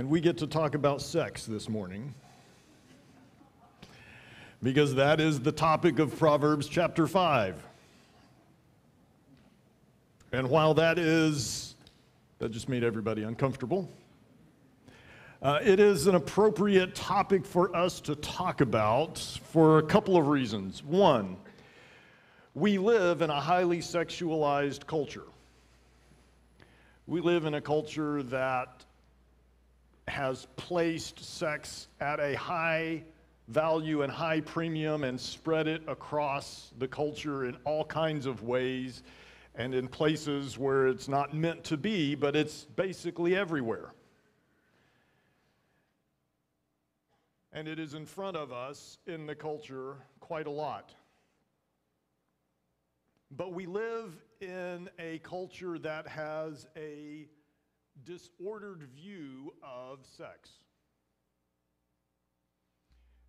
And we get to talk about sex this morning because that is the topic of Proverbs chapter 5. And while that is, that just made everybody uncomfortable, uh, it is an appropriate topic for us to talk about for a couple of reasons. One, we live in a highly sexualized culture. We live in a culture that has placed sex at a high value and high premium and spread it across the culture in all kinds of ways and in places where it's not meant to be, but it's basically everywhere. And it is in front of us in the culture quite a lot. But we live in a culture that has a disordered view of sex.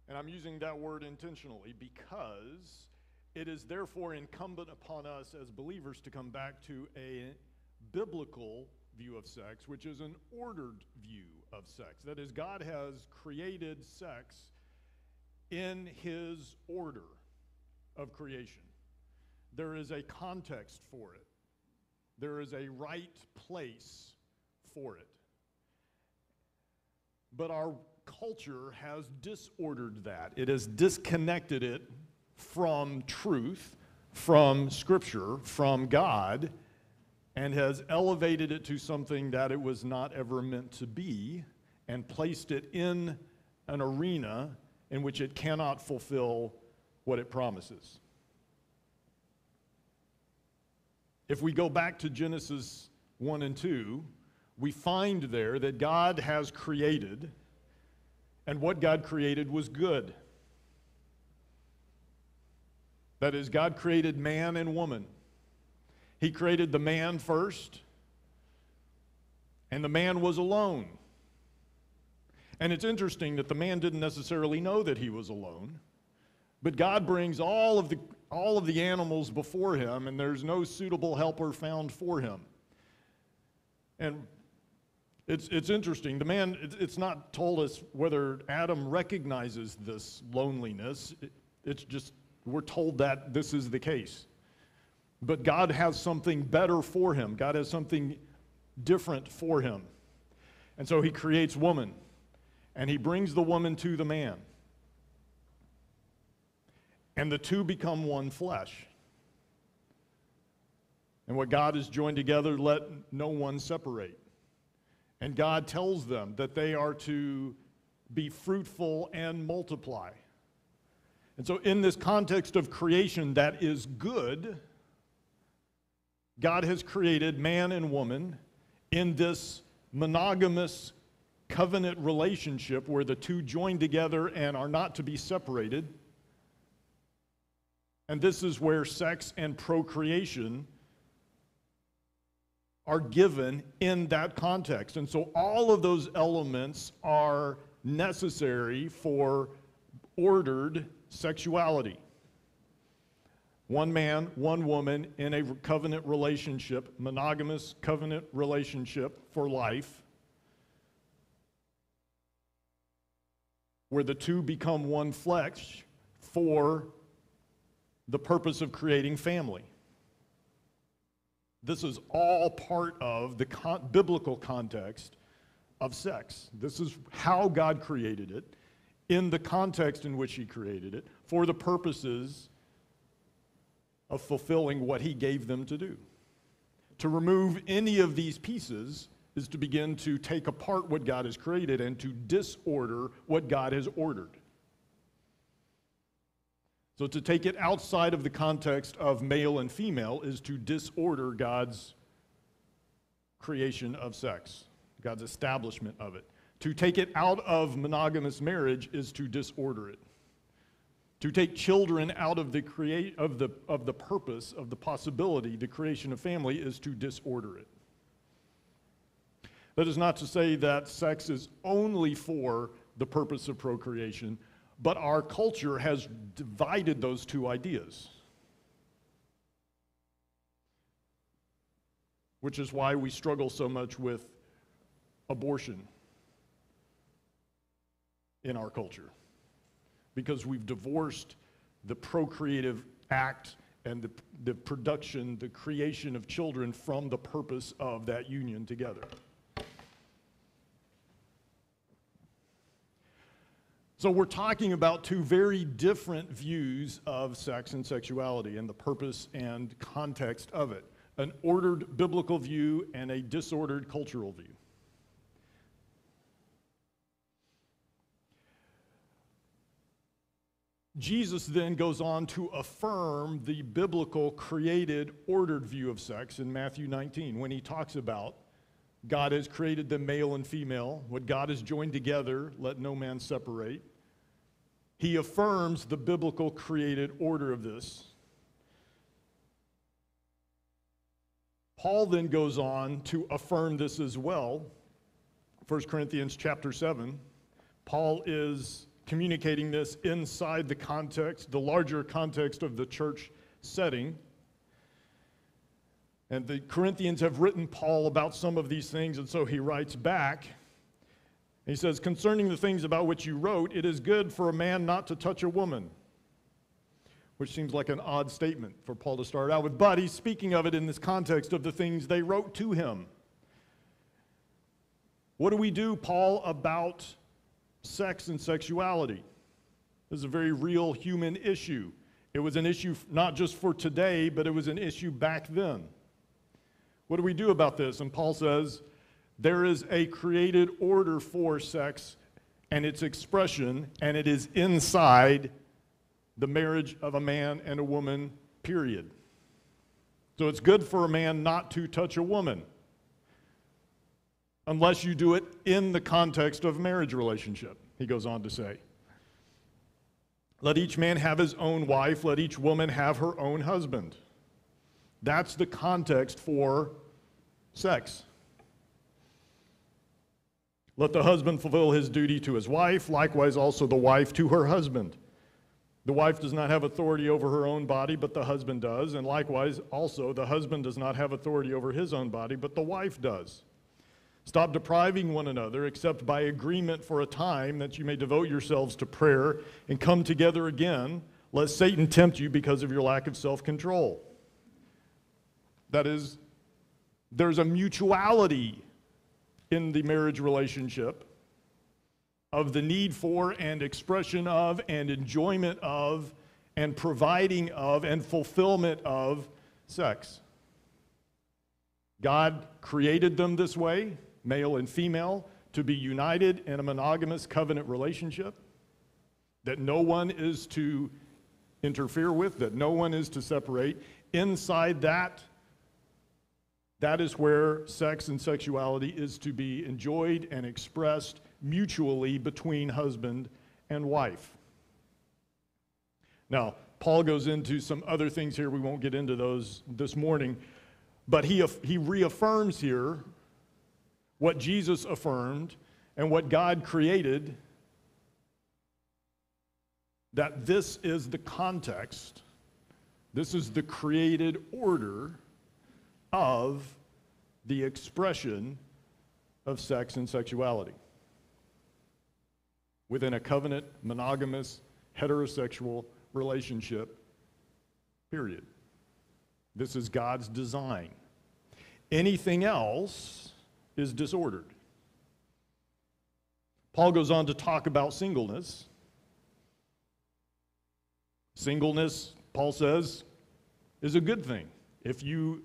And I'm using that word intentionally because it is therefore incumbent upon us as believers to come back to a biblical view of sex, which is an ordered view of sex. That is, God has created sex in his order of creation. There is a context for it, there is a right place for it. But our culture has disordered that, it has disconnected it from truth, from Scripture, from God, and has elevated it to something that it was not ever meant to be and placed it in an arena in which it cannot fulfill what it promises. If we go back to Genesis 1 and 2, we find there that God has created, and what God created was good. That is, God created man and woman. He created the man first, and the man was alone. And it's interesting that the man didn't necessarily know that he was alone, but God brings all of the all of the animals before him, and there's no suitable helper found for him. And it's, it's interesting. The man, it's not told us whether Adam recognizes this loneliness. It's just, we're told that this is the case. But God has something better for him, God has something different for him. And so he creates woman, and he brings the woman to the man and the two become one flesh. And what God has joined together, let no one separate. And God tells them that they are to be fruitful and multiply. And so, in this context of creation that is good, God has created man and woman in this monogamous covenant relationship where the two join together and are not to be separated. And this is where sex and procreation are given in that context. And so all of those elements are necessary for ordered sexuality. One man, one woman in a covenant relationship, monogamous covenant relationship for life, where the two become one flesh for the purpose of creating family. This is all part of the con- biblical context of sex. This is how God created it, in the context in which He created it, for the purposes of fulfilling what He gave them to do. To remove any of these pieces is to begin to take apart what God has created and to disorder what God has ordered. So to take it outside of the context of male and female is to disorder God's creation of sex, God's establishment of it. To take it out of monogamous marriage is to disorder it. To take children out of the, create, of, the, of the purpose, of the possibility, the creation of family, is to disorder it. That is not to say that sex is only for the purpose of procreation, but our culture has divided those two ideas. Which is why we struggle so much with abortion in our culture because we've divorced the procreative act and the, the production, the creation of children from the purpose of that union together. So, we're talking about two very different views of sex and sexuality and the purpose and context of it an ordered biblical view and a disordered cultural view. Jesus then goes on to affirm the biblical created ordered view of sex in Matthew 19 when he talks about God has created them male and female. What God has joined together, let no man separate. He affirms the biblical created order of this. Paul then goes on to affirm this as well. 1 Corinthians chapter 7. Paul is communicating this inside the context, the larger context of the church setting. And the Corinthians have written Paul about some of these things, and so he writes back. He says, Concerning the things about which you wrote, it is good for a man not to touch a woman which seems like an odd statement for Paul to start out with, but he's speaking of it in this context of the things they wrote to him. What do we do, Paul, about sex and sexuality? This is a very real human issue. It was an issue not just for today, but it was an issue back then. What do we do about this? And Paul says, there is a created order for sex and its expression, and it is inside the marriage of a man and a woman, period. So it's good for a man not to touch a woman unless you do it in the context of marriage relationship, he goes on to say. Let each man have his own wife, let each woman have her own husband. That's the context for sex. Let the husband fulfill his duty to his wife, likewise also the wife to her husband. The wife does not have authority over her own body, but the husband does. And likewise, also, the husband does not have authority over his own body, but the wife does. Stop depriving one another, except by agreement for a time that you may devote yourselves to prayer and come together again, lest Satan tempt you because of your lack of self control. That is, there's a mutuality in the marriage relationship of the need for and expression of and enjoyment of and providing of and fulfillment of sex. God created them this way, male and female, to be united in a monogamous covenant relationship that no one is to interfere with, that no one is to separate. Inside that, that is where sex and sexuality is to be enjoyed and expressed mutually between husband and wife. Now, Paul goes into some other things here. We won't get into those this morning. But he, he reaffirms here what Jesus affirmed and what God created that this is the context, this is the created order of the expression of sex and sexuality within a covenant, monogamous, heterosexual relationship, period. This is God's design. Anything else is disordered. Paul goes on to talk about singleness. Singleness, Paul says, is a good thing. If you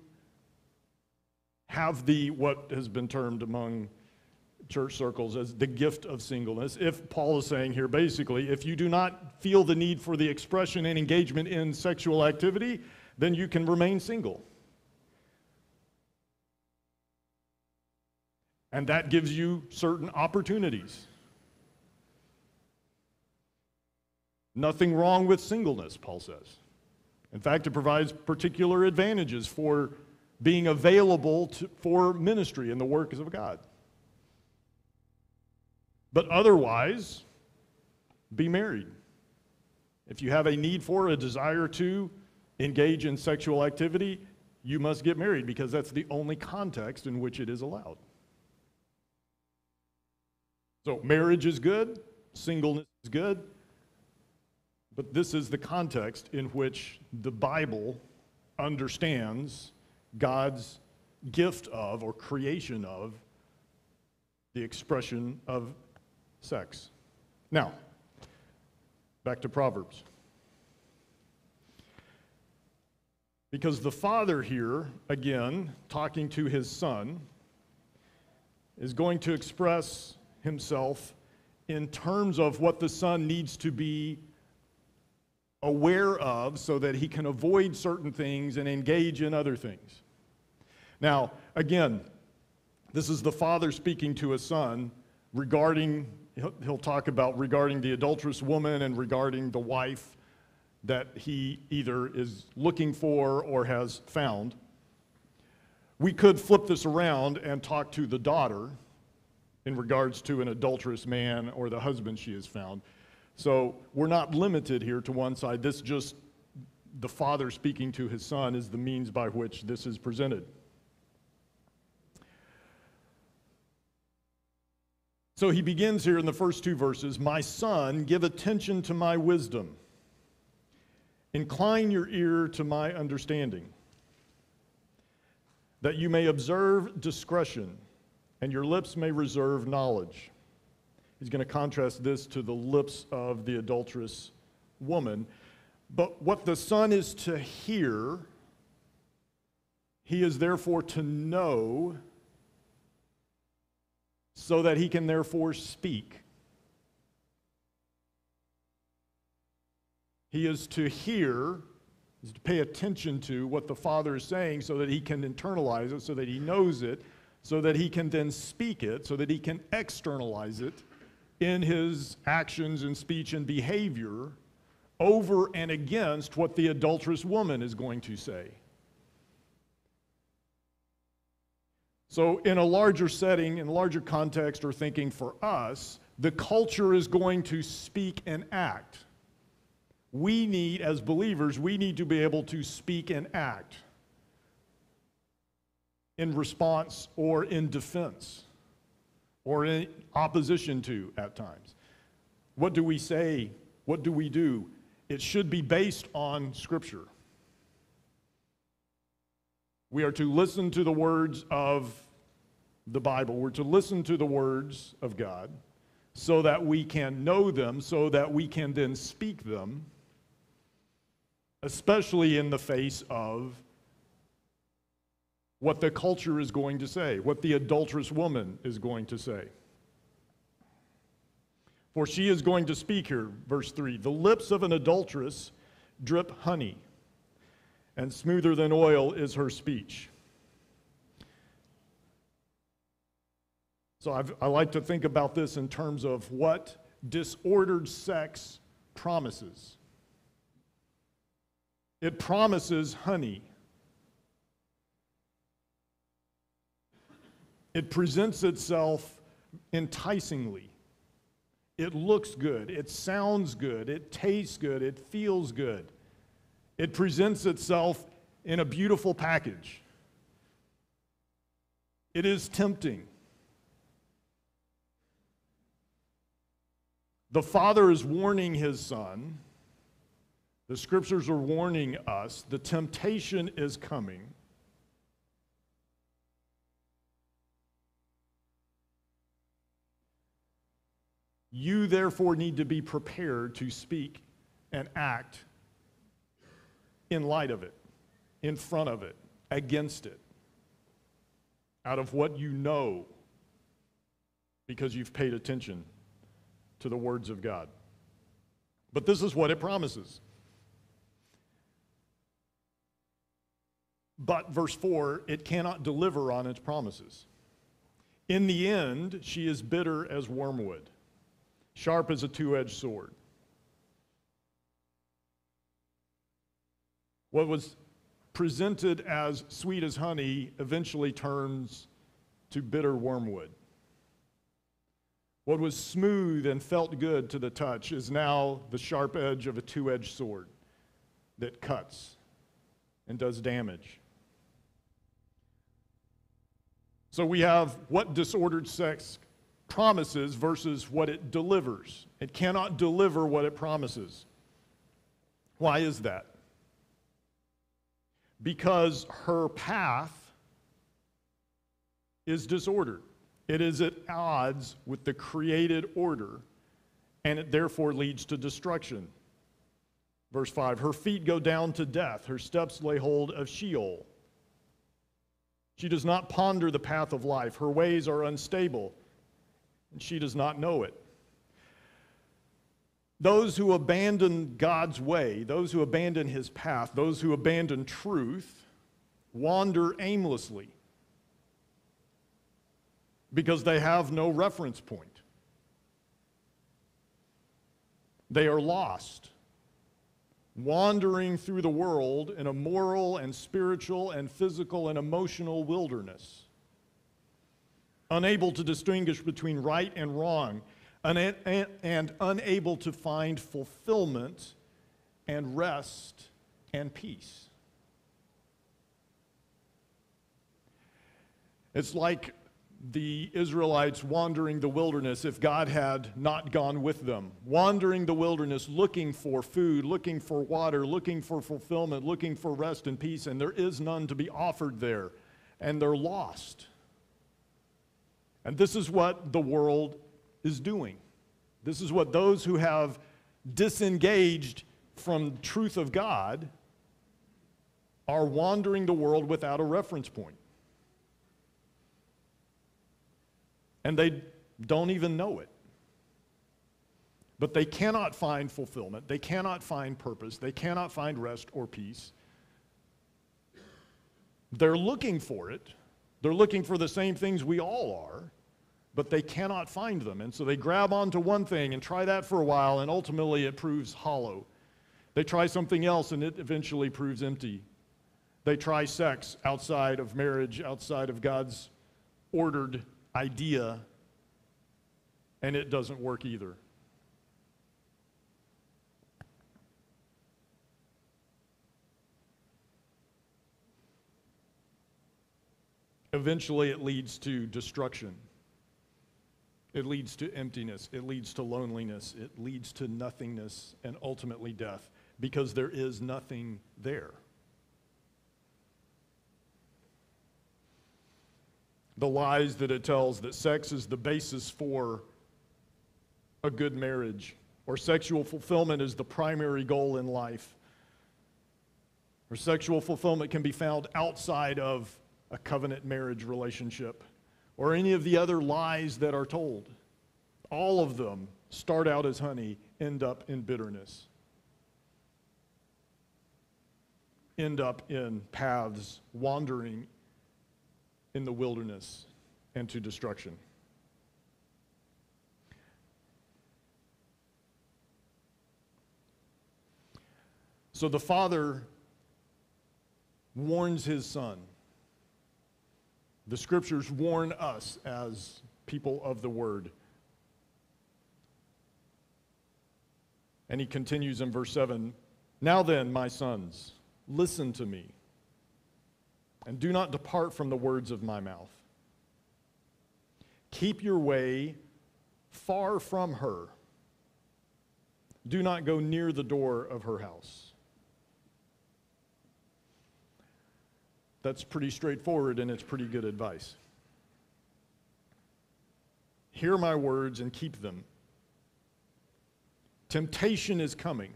have the, what has been termed among church circles as the gift of singleness. If Paul is saying here basically, if you do not feel the need for the expression and engagement in sexual activity, then you can remain single. And that gives you certain opportunities. Nothing wrong with singleness, Paul says. In fact, it provides particular advantages for being available to, for ministry and the works of God. But otherwise, be married. If you have a need for, a desire to engage in sexual activity, you must get married because that's the only context in which it is allowed. So, marriage is good, singleness is good, but this is the context in which the Bible understands God's gift of or creation of the expression of sex. Now, back to Proverbs. Because the father here, again, talking to his son, is going to express himself in terms of what the son needs to be aware of so that he can avoid certain things and engage in other things. Now, again, this is the father speaking to a son regarding, he'll, talk about regarding the adulterous woman and regarding the wife that he either is looking for or has found. We could flip this around and talk to the daughter in regards to an adulterous man or the husband she has found. So we're not limited here to one side. This just, the father speaking to his son, is the means by which this is presented. So he begins here in the first two verses My son, give attention to my wisdom, incline your ear to my understanding, that you may observe discretion and your lips may reserve knowledge. He's going to contrast this to the lips of the adulterous woman. But what the son is to hear, he is therefore to know so that he can therefore speak. He is to hear, is to pay attention to what the Father is saying so that he can internalize it, so that he knows it, so that he can then speak it, so that he can externalize it in his actions and speech and behavior over and against what the adulterous woman is going to say. So, in a larger setting, in a larger context or thinking for us, the culture is going to speak and act. We need, as believers, we need to be able to speak and act in response or in defense or in opposition to at times. What do we say? What do we do? It should be based on Scripture. We are to listen to the words of the Bible. We're to listen to the words of God so that we can know them, so that we can then speak them, especially in the face of what the culture is going to say, what the adulterous woman is going to say. For she is going to speak here, verse 3 The lips of an adulteress drip honey and smoother than oil is her speech. So I've, i like to think about this in terms of what disordered sex promises. It promises honey. It presents itself enticingly. It looks good. It sounds good. It tastes good. It feels good. It presents itself in a beautiful package. It is tempting. The father is warning his son. The scriptures are warning us the temptation is coming. You therefore need to be prepared to speak and act in light of it, in front of it, against it, out of what you know because you've paid attention to the words of God. But this is what it promises. But, verse 4, it cannot deliver on its promises. In the end, she is bitter as wormwood, sharp as a two edged sword. What was presented as sweet as honey eventually turns to bitter wormwood. What was smooth and felt good to the touch is now the sharp edge of a two edged sword that cuts and does damage. So we have what disordered sex promises versus what it delivers. It cannot deliver what it promises. Why is that? Because her path is disordered. It is at odds with the created order, and it therefore leads to destruction. Verse 5 Her feet go down to death, her steps lay hold of Sheol. She does not ponder the path of life, her ways are unstable, and she does not know it. Those who abandon God's way, those who abandon his path, those who abandon truth, wander aimlessly because they have no reference point. They are lost, wandering through the world in a moral and spiritual and physical and emotional wilderness, unable to distinguish between right and wrong, and unable to find fulfillment and rest and peace. It's like the Israelites wandering the wilderness if God had not gone with them. Wandering the wilderness looking for food, looking for water, looking for fulfillment, looking for rest and peace, and there is none to be offered there. And they're lost. And this is what the world is doing. This is what those who have disengaged from truth of God are wandering the world without a reference point. and they don't even know it. But they cannot find fulfillment, they cannot find purpose, they cannot find rest or peace. They're looking for it. They're looking for the same things we all are, but they cannot find them. And so they grab onto one thing and try that for a while, and ultimately it proves hollow. They try something else, and it eventually proves empty. They try sex outside of marriage, outside of God's ordered idea, and it doesn't work either. Eventually, it leads to destruction. It leads to emptiness. It leads to loneliness. It leads to nothingness and ultimately death because there is nothing there. the lies that it tells that sex is the basis for a good marriage, or sexual fulfillment is the primary goal in life, or sexual fulfillment can be found outside of a covenant marriage relationship, or any of the other lies that are told. All of them start out as honey, end up in bitterness, end up in paths wandering in the wilderness and to destruction. So the father warns his son. The scriptures warn us as people of the word. And he continues in verse 7 Now then, my sons, listen to me and do not depart from the words of my mouth. Keep your way far from her. Do not go near the door of her house. That's pretty straightforward and it's pretty good advice. Hear my words and keep them. Temptation is coming.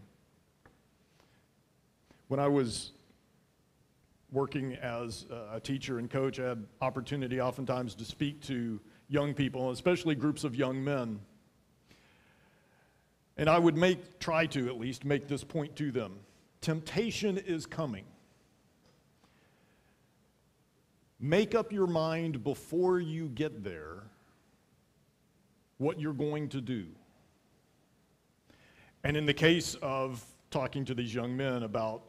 When I was working as a teacher and coach, I had opportunity oftentimes to speak to young people, especially groups of young men. And I would make, try to at least, make this point to them. Temptation is coming. Make up your mind before you get there what you're going to do. And in the case of talking to these young men about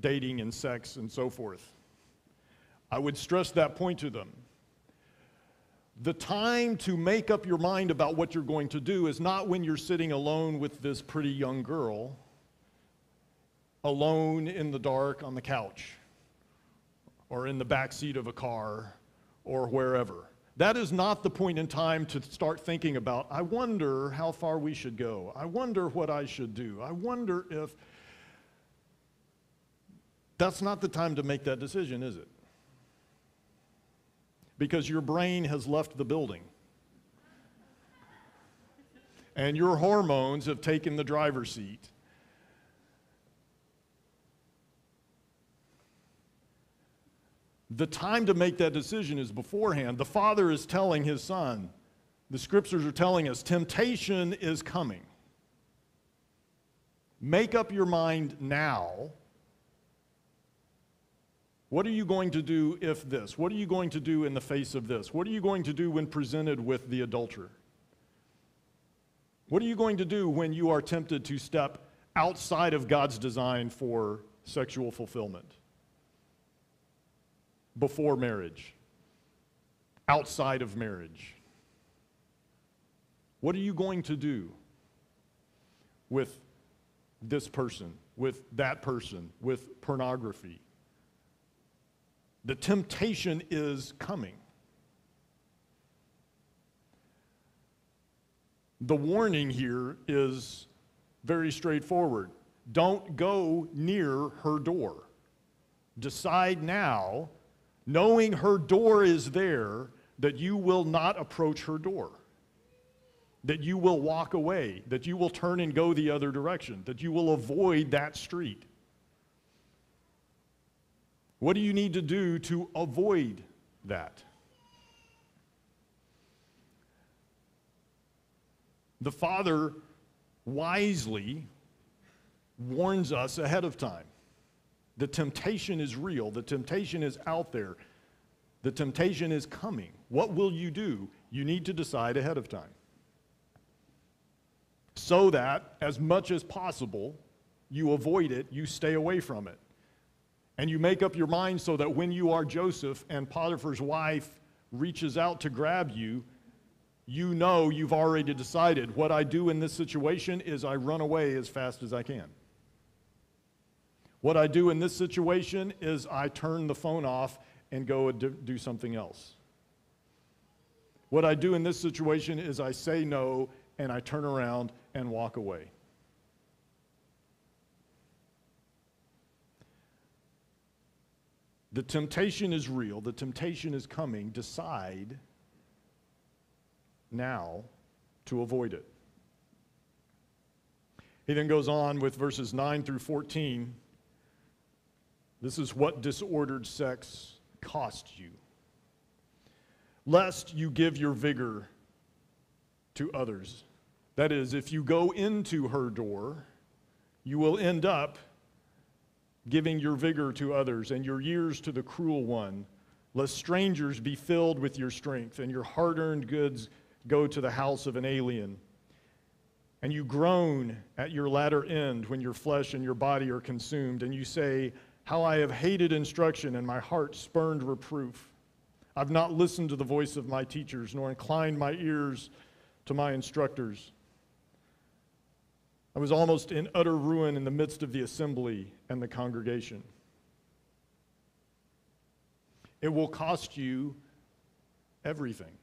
dating and sex and so forth. I would stress that point to them. The time to make up your mind about what you're going to do is not when you're sitting alone with this pretty young girl, alone in the dark on the couch, or in the back seat of a car, or wherever. That is not the point in time to start thinking about, I wonder how far we should go. I wonder what I should do. I wonder if. That's not the time to make that decision, is it? Because your brain has left the building. And your hormones have taken the driver's seat. The time to make that decision is beforehand. The father is telling his son, the scriptures are telling us, temptation is coming. Make up your mind now. What are you going to do if this? What are you going to do in the face of this? What are you going to do when presented with the adulterer? What are you going to do when you are tempted to step outside of God's design for sexual fulfillment? Before marriage, outside of marriage. What are you going to do with this person, with that person, with pornography? The temptation is coming. The warning here is very straightforward. Don't go near her door. Decide now knowing her door is there, that you will not approach her door, that you will walk away, that you will turn and go the other direction, that you will avoid that street. What do you need to do to avoid that? The Father wisely warns us ahead of time. The temptation is real. The temptation is out there. The temptation is coming. What will you do? You need to decide ahead of time. So that, as much as possible, you avoid it, you stay away from it. And you make up your mind so that when you are Joseph and Potiphar's wife reaches out to grab you, you know you've already decided what I do in this situation is I run away as fast as I can. What I do in this situation is I turn the phone off and go and do something else. What I do in this situation is I say no and I turn around and walk away. The temptation is real, the temptation is coming. Decide now to avoid it. He then goes on with verses 9 through 14 this is what disordered sex costs you. Lest you give your vigor to others. That is, if you go into her door, you will end up giving your vigor to others and your years to the cruel one, lest strangers be filled with your strength and your hard earned goods go to the house of an alien. And you groan at your latter end when your flesh and your body are consumed, and you say, how I have hated instruction and my heart spurned reproof. I've not listened to the voice of my teachers, nor inclined my ears to my instructors. I was almost in utter ruin in the midst of the assembly and the congregation. It will cost you everything.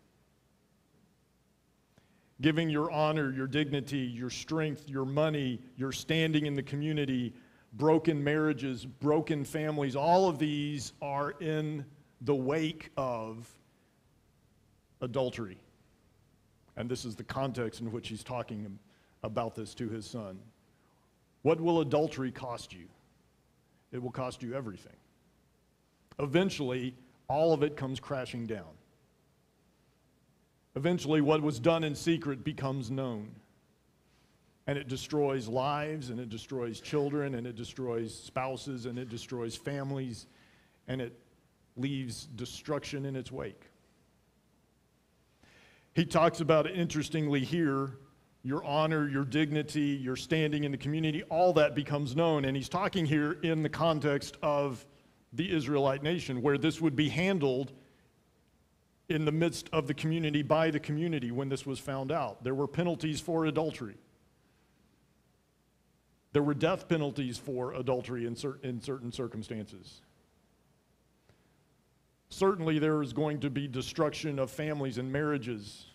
Giving your honor, your dignity, your strength, your money, your standing in the community, broken marriages, broken families, all of these are in the wake of adultery. And this is the context in which he's talking about this to his son. What will adultery cost you? It will cost you everything. Eventually, all of it comes crashing down. Eventually, what was done in secret becomes known and it destroys lives and it destroys children and it destroys spouses and it destroys families and it leaves destruction in its wake. He talks about interestingly here your honor, your dignity, your standing in the community, all that becomes known. And he's talking here in the context of the Israelite nation, where this would be handled in the midst of the community by the community when this was found out. There were penalties for adultery. There were death penalties for adultery in, cer- in certain circumstances. certainly there is going to be destruction of families and marriages.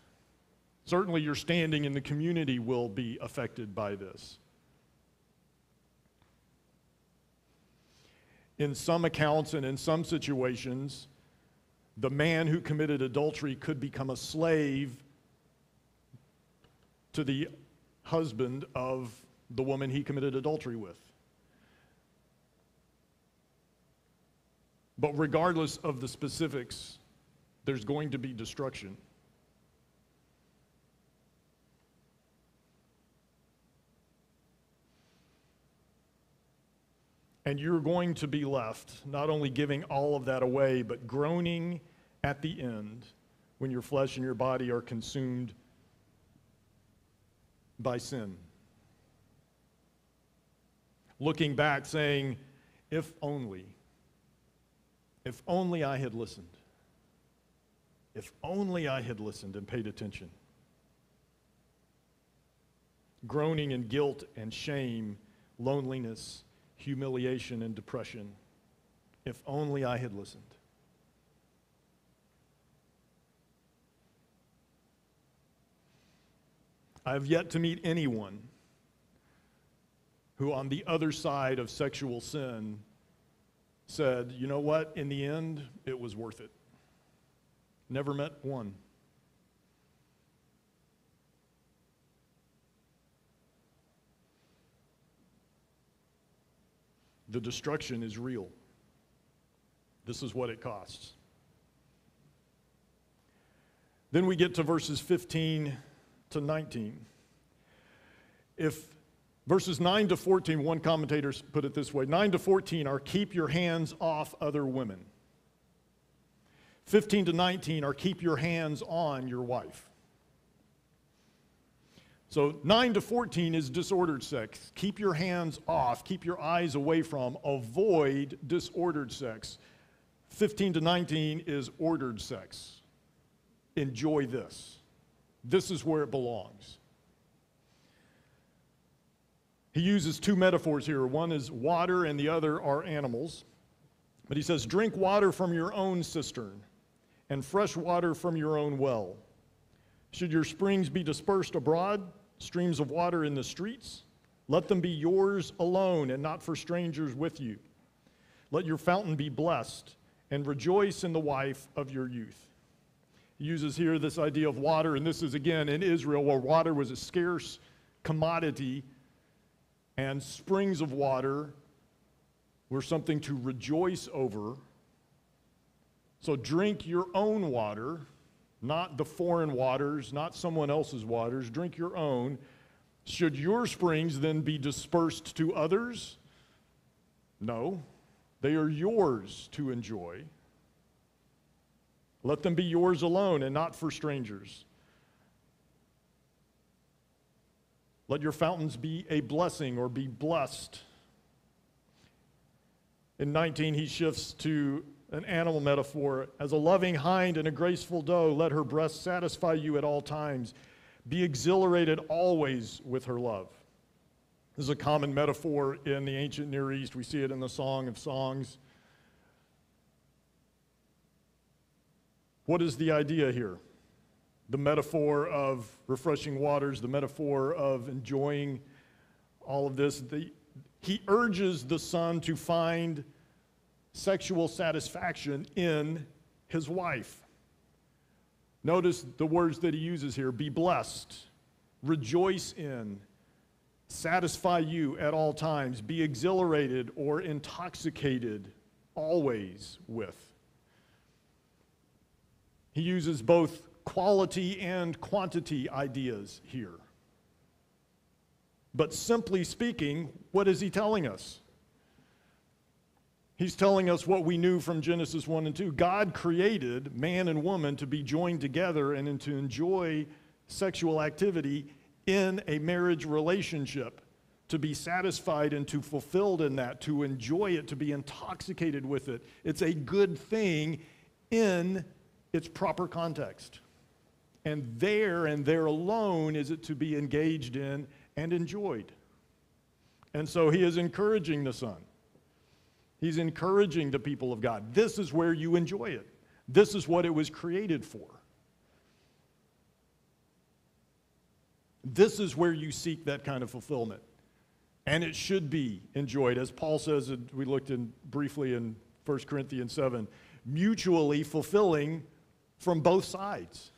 Certainly, your standing in the community will be affected by this. In some accounts and in some situations, the man who committed adultery could become a slave to the husband of the woman he committed adultery with. But regardless of the specifics, there's going to be destruction. And you're going to be left not only giving all of that away, but groaning at the end when your flesh and your body are consumed by sin. Looking back, saying, if only, if only I had listened. If only I had listened and paid attention. Groaning in guilt and shame, loneliness, humiliation, and depression. If only I had listened. I have yet to meet anyone who, on the other side of sexual sin, said, you know what, in the end, it was worth it. Never met one. The destruction is real. This is what it costs. Then we get to verses 15 to 19. If verses 9 to 14, one commentator put it this way 9 to 14 are keep your hands off other women. 15 to 19 are keep your hands on your wife. So 9 to 14 is disordered sex. Keep your hands off, keep your eyes away from, avoid disordered sex. 15 to 19 is ordered sex. Enjoy this. This is where it belongs. He uses two metaphors here. One is water, and the other are animals. But he says, Drink water from your own cistern, and fresh water from your own well. Should your springs be dispersed abroad, streams of water in the streets? Let them be yours alone and not for strangers with you. Let your fountain be blessed, and rejoice in the wife of your youth. He uses here this idea of water, and this is again in Israel where water was a scarce commodity, and springs of water were something to rejoice over. So drink your own water, not the foreign waters, not someone else's waters. Drink your own. Should your springs then be dispersed to others? No, they are yours to enjoy. Let them be yours alone and not for strangers. Let your fountains be a blessing or be blessed. In 19, he shifts to an animal metaphor. As a loving hind and a graceful doe, let her breast satisfy you at all times. Be exhilarated always with her love. This is a common metaphor in the ancient Near East. We see it in the Song of Songs. What is the idea here? The metaphor of refreshing waters, the metaphor of enjoying all of this. The, he urges the son to find sexual satisfaction in his wife. Notice the words that he uses here be blessed, rejoice in, satisfy you at all times, be exhilarated or intoxicated always with. He uses both quality and quantity ideas here. But simply speaking, what is he telling us? He's telling us what we knew from Genesis 1 and 2. God created man and woman to be joined together and to enjoy sexual activity in a marriage relationship, to be satisfied and to fulfilled in that, to enjoy it, to be intoxicated with it. It's a good thing in its proper context. And there and there alone is it to be engaged in and enjoyed. And so he is encouraging the son. He's encouraging the people of God. This is where you enjoy it. This is what it was created for. This is where you seek that kind of fulfillment. And it should be enjoyed. As Paul says, we looked in briefly in 1 Corinthians 7, mutually fulfilling from both sides.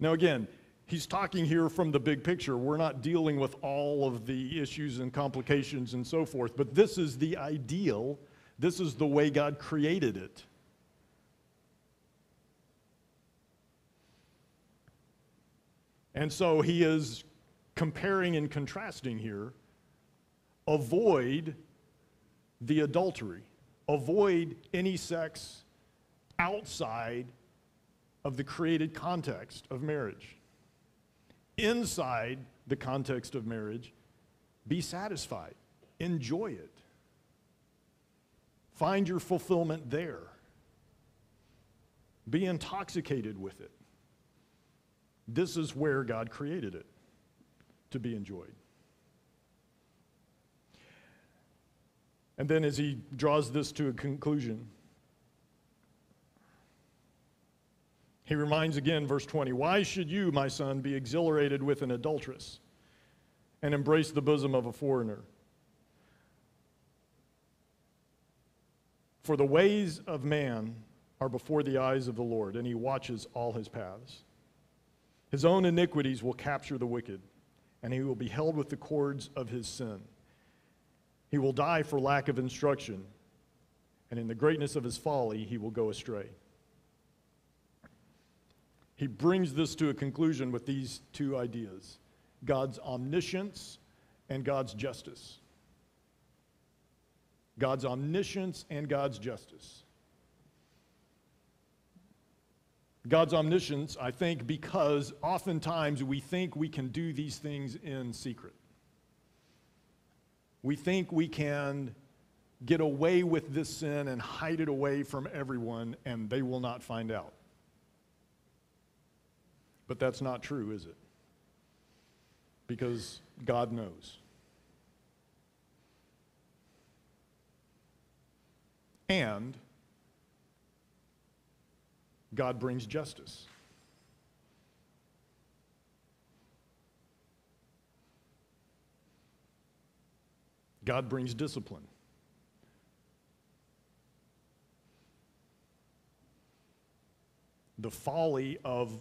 Now, again, he's talking here from the big picture. We're not dealing with all of the issues and complications and so forth, but this is the ideal. This is the way God created it. And so he is comparing and contrasting here. Avoid the adultery, avoid any sex outside of the created context of marriage. Inside the context of marriage, be satisfied, enjoy it, find your fulfillment there, be intoxicated with it. This is where God created it to be enjoyed. And then, as he draws this to a conclusion, he reminds again, verse 20 Why should you, my son, be exhilarated with an adulteress and embrace the bosom of a foreigner? For the ways of man are before the eyes of the Lord, and he watches all his paths. His own iniquities will capture the wicked, and he will be held with the cords of his sin. He will die for lack of instruction, and in the greatness of his folly, he will go astray. He brings this to a conclusion with these two ideas God's omniscience and God's justice. God's omniscience and God's justice. God's omniscience, I think, because oftentimes we think we can do these things in secret. We think we can get away with this sin and hide it away from everyone, and they will not find out. But that's not true, is it? Because God knows. And God brings justice. God brings discipline. The folly of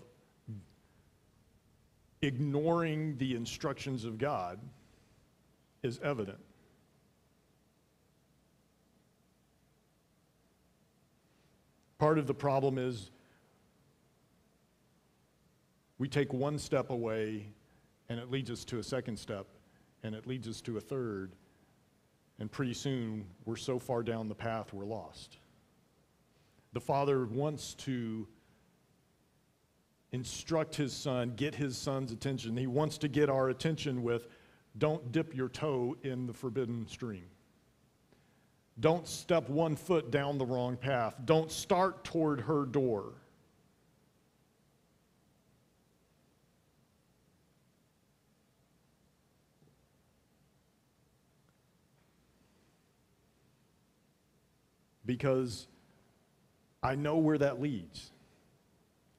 ignoring the instructions of God is evident. Part of the problem is we take one step away and it leads us to a second step and it leads us to a third. And pretty soon we're so far down the path we're lost. The father wants to instruct his son, get his son's attention. He wants to get our attention with don't dip your toe in the forbidden stream. Don't step one foot down the wrong path. Don't start toward her door. because I know where that leads.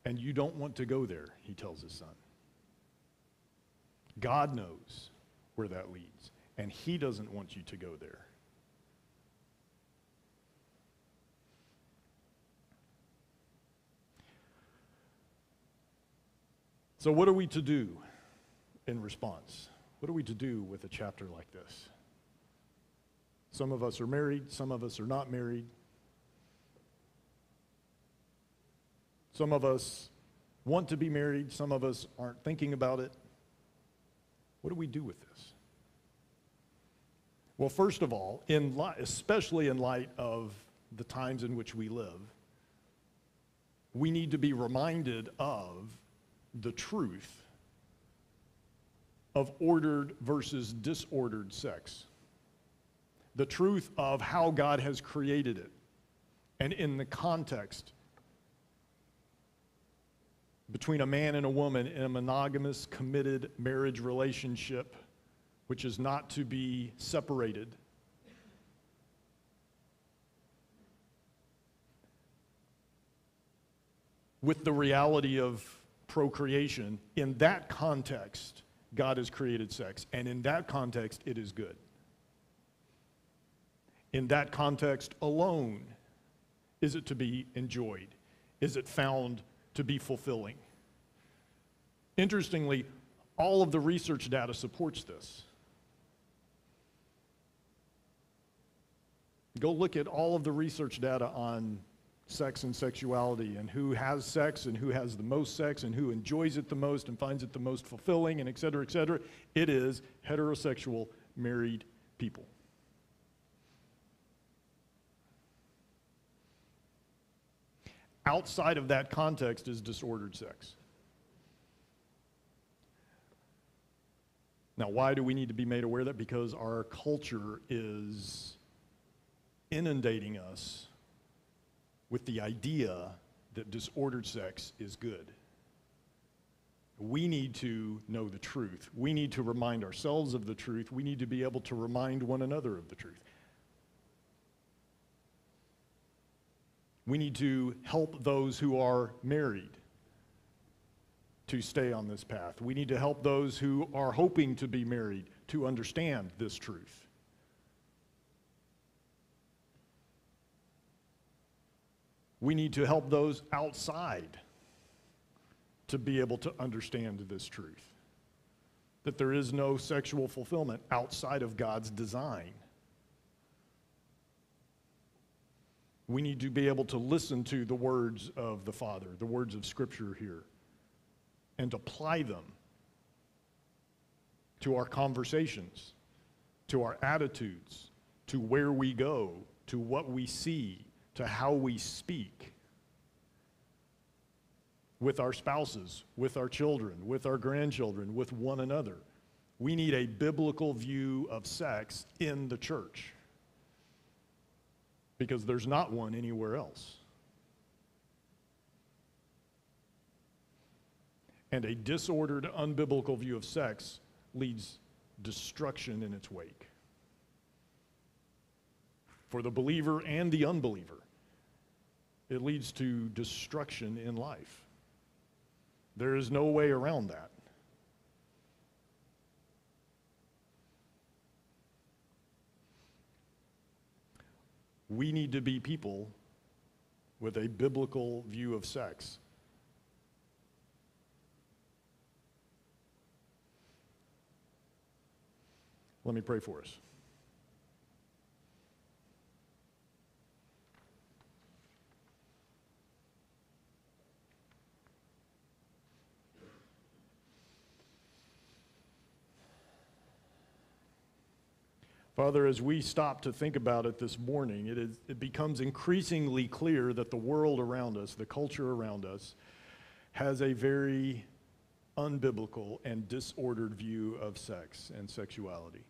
And you don't want to go there, he tells his son. God knows where that leads, and he doesn't want you to go there. So, what are we to do in response? What are we to do with a chapter like this? Some of us are married, some of us are not married. Some of us want to be married, some of us aren't thinking about it. What do we do with this? Well, first of all, in li- especially in light of the times in which we live, we need to be reminded of the truth of ordered versus disordered sex, the truth of how God has created it, and in the context between a man and a woman in a monogamous, committed marriage relationship, which is not to be separated. With the reality of procreation, in that context, God has created sex, and in that context, it is good. In that context alone, is it to be enjoyed? Is it found to be fulfilling? Interestingly, all of the research data supports this. Go look at all of the research data on sex and sexuality and who has sex and who has the most sex and who enjoys it the most and finds it the most fulfilling and et cetera, et cetera. It is heterosexual married people. Outside of that context is disordered sex. Now, why do we need to be made aware of that? Because our culture is inundating us with the idea that disordered sex is good. We need to know the truth. We need to remind ourselves of the truth. We need to be able to remind one another of the truth. We need to help those who are married to stay on this path. We need to help those who are hoping to be married to understand this truth. We need to help those outside to be able to understand this truth that there is no sexual fulfillment outside of God's design. We need to be able to listen to the words of the Father, the words of Scripture here, and apply them to our conversations, to our attitudes, to where we go, to what we see, to how we speak with our spouses, with our children, with our grandchildren, with one another. We need a biblical view of sex in the church because there's not one anywhere else. And a disordered, unbiblical view of sex leads destruction in its wake. For the believer and the unbeliever it leads to destruction in life. There is no way around that. We need to be people with a biblical view of sex. Let me pray for us. Father, as we stop to think about it this morning, it, is, it becomes increasingly clear that the world around us, the culture around us, has a very unbiblical and disordered view of sex and sexuality.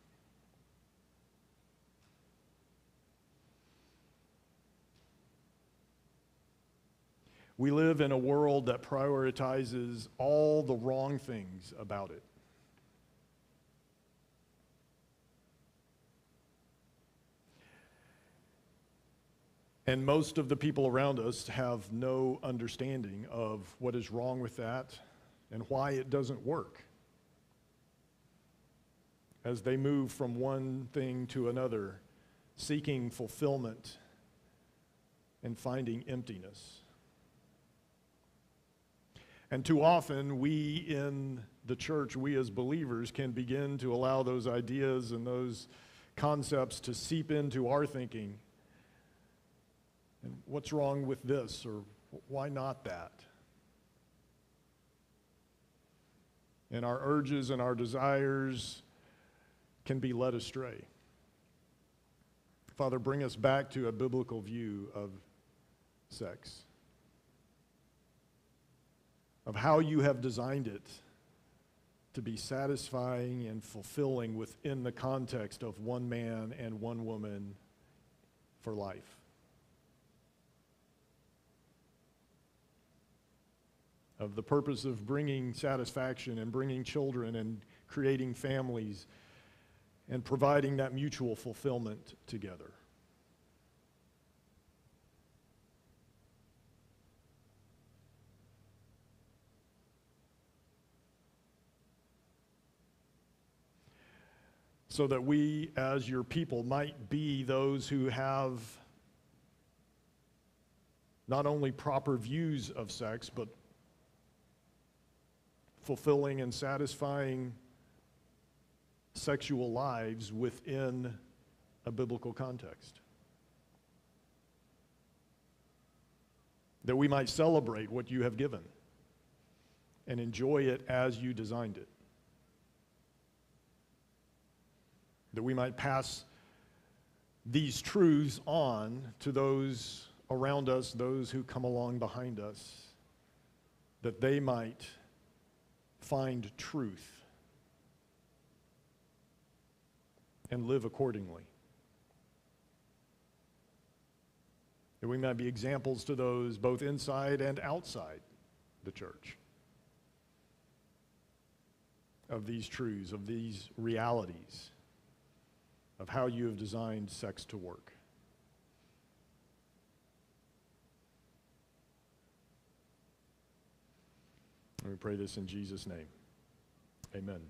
We live in a world that prioritizes all the wrong things about it. And most of the people around us have no understanding of what is wrong with that and why it doesn't work. As they move from one thing to another, seeking fulfillment and finding emptiness. And too often, we in the church, we as believers, can begin to allow those ideas and those concepts to seep into our thinking and what's wrong with this? Or why not that? And our urges and our desires can be led astray. Father, bring us back to a biblical view of sex, of how you have designed it to be satisfying and fulfilling within the context of one man and one woman for life. of the purpose of bringing satisfaction and bringing children and creating families and providing that mutual fulfillment together. So that we, as your people, might be those who have not only proper views of sex, but fulfilling and satisfying sexual lives within a biblical context. That we might celebrate what you have given and enjoy it as you designed it. That we might pass these truths on to those around us, those who come along behind us, that they might find truth and live accordingly. That we might be examples to those both inside and outside the church of these truths, of these realities, of how you have designed sex to work. And we pray this in Jesus' name. Amen.